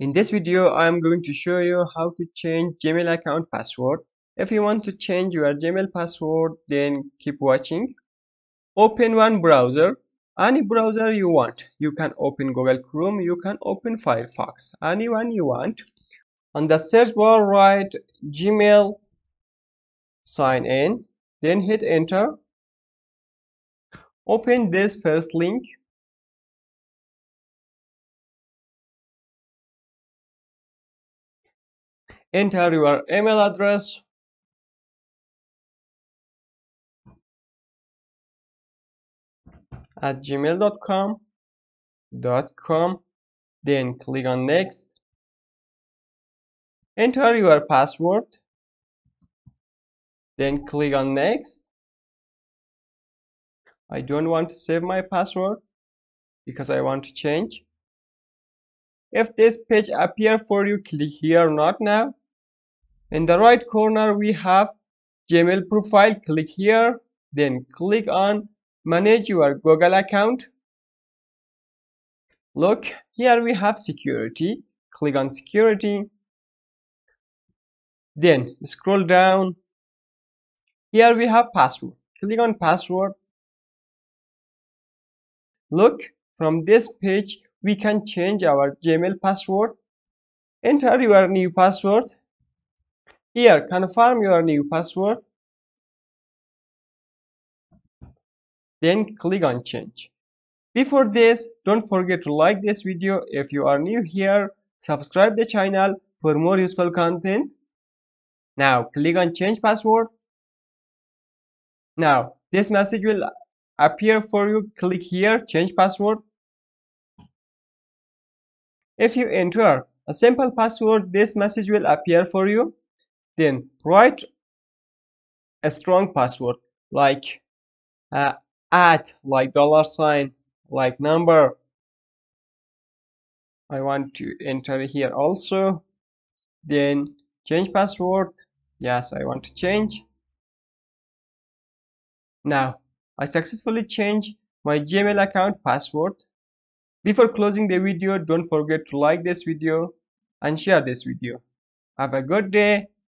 In this video, I am going to show you how to change Gmail account password. If you want to change your Gmail password, then keep watching. Open one browser, any browser you want. You can open Google Chrome, you can open Firefox, anyone you want. On the search bar, write Gmail sign in, then hit enter. Open this first link enter your email address. At gmail.com dot com. Then click on next. Enter your password. Then click on next. I don't want to save my password because I want to change. If this page appear for you click here not now in the right corner we have gmail profile. Click here then click on manage your google account. Look here we have security. Click on security. Then scroll down. Here we have password. Click on password. Look from this page we can change our gmail password. Enter your new password here, confirm your new password. Then click on change. Before this, don't forget to like this video. If you are new here, subscribe the channel for more useful content. Now click on change password. Now this message will appear for you. Click here, change password. If you enter a simple password, this message will appear for you then write a strong password like uh, like dollar sign like number. I want to enter here also. Then change password. Yes I want to change. Now I successfully changed my Gmail account password. Before closing the video don't forget to like this video and share this video. Have a good day